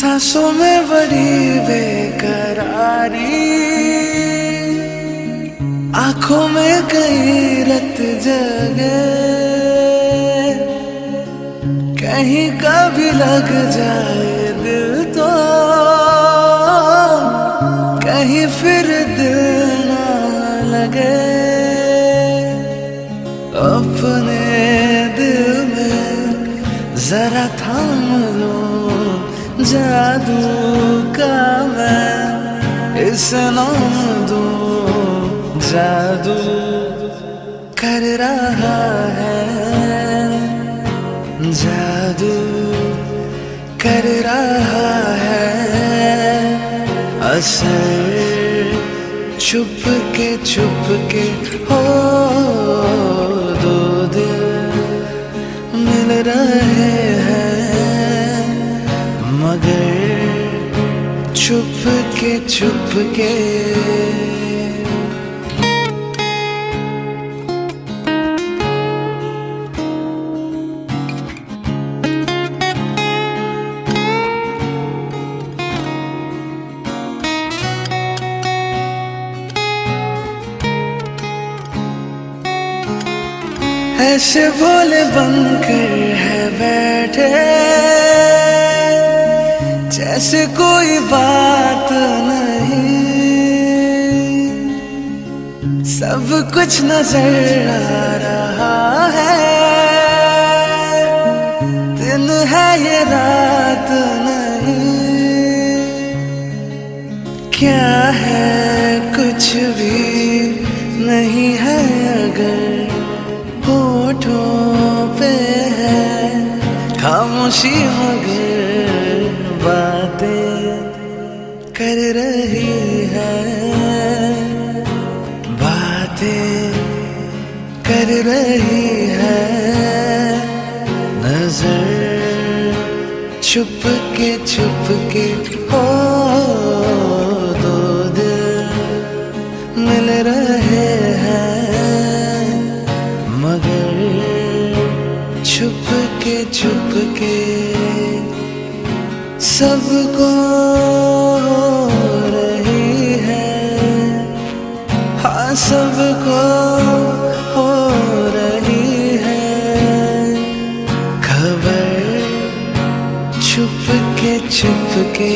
सांसों में बड़ी बेकरारी। आँखों में कई रत जगे। कहीं कभी लग जाए दिल तो। कहीं फिर दिल ना लगे। अपने दिल में जरा थाम लो। जादू का मैं इस नाम दू जादू कर रहा है। जादू कर रहा है, असर छुप के छुप के हो दो दिल मिल रहे छुप के छुप के ऐसे भोले बनकर है बैठे। जैसे कोई बात नहीं। सब कुछ नज़र आ रहा है। दिन है ये रात नहीं। क्या है कुछ भी नहीं है अगर होठों पे है। खामोशी मगर कर रही है। बातें कर रही है। नज़र छुप के छुप के हो दो मिल रहे हैं। मगर छुप के छुप के सबको रही है। हाँ सबको हो रही है। खबर छुप के छुप के